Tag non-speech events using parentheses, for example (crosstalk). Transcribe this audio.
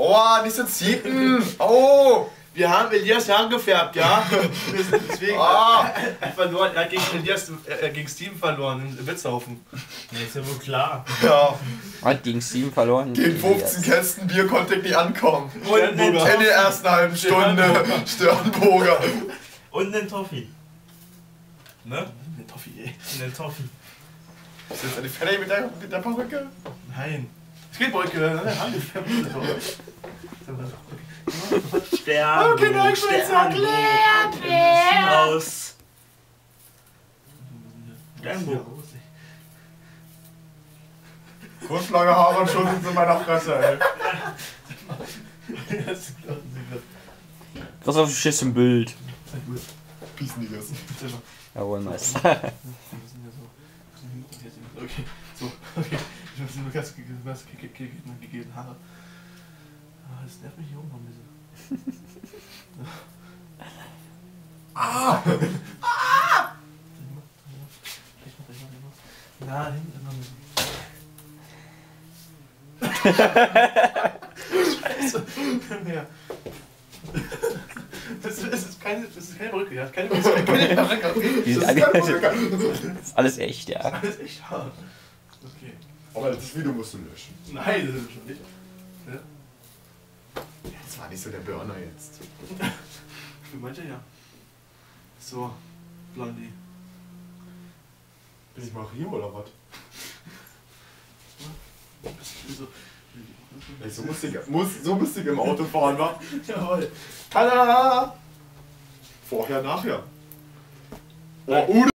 Oh, nicht so ziehen. Oh. Wir haben Elias ja angefärbt, ja? (laughs) Wir sind Deswegen Ah. er (laughs) hat verloren. Er hat gegen Elias, er hat gegen Steven verloren im Witzhaufen. Nee, ist ja wohl klar. Ja, Hat gegen Steven verloren. gegen 15 Kästen Bier konnte ich nicht ankommen. Sternburger. In der ersten halben Stunde. Sternburger. Und einen Toffee. Ne? Eine Toffee, ey. Und einen Toffee. Bist du jetzt fertig mit der, mit der Perücke? Nein. Es geht Brücke, ne? Stern. Okay, nein, ich will's erklären, Aus. Sternburg. Kurz lange Haare und sie in meiner Fresse, ey. Was auf Schiss im Bild. Peace Niggas. Jawohl, Meister. Okay, so, okay. Ich nur ganz was gegeben Haare. Ah, das nervt mich hier oben ein bisschen. (laughs) Ah! Na, hinten immer bisschen. (laughs) Scheiße. Ja. Das ist, das ist keine, das ist keine Brücke, ja. Keine Brücke. Keine. Die sind Das ist keine (laughs) alles echt, ja. Das ist echt hart. Okay. Aber das Video musst du löschen. Nein, das ist schon nicht. Ja. Das war nicht so der Burner jetzt. (laughs) Für manche ja. So, Blondie. Bin ich Marie oder was? So. Ey, so musste ich, muss, so musste ich im Auto fahren, wa? (laughs) Jawohl. Tada! Vorher, nachher. Oh, Udo!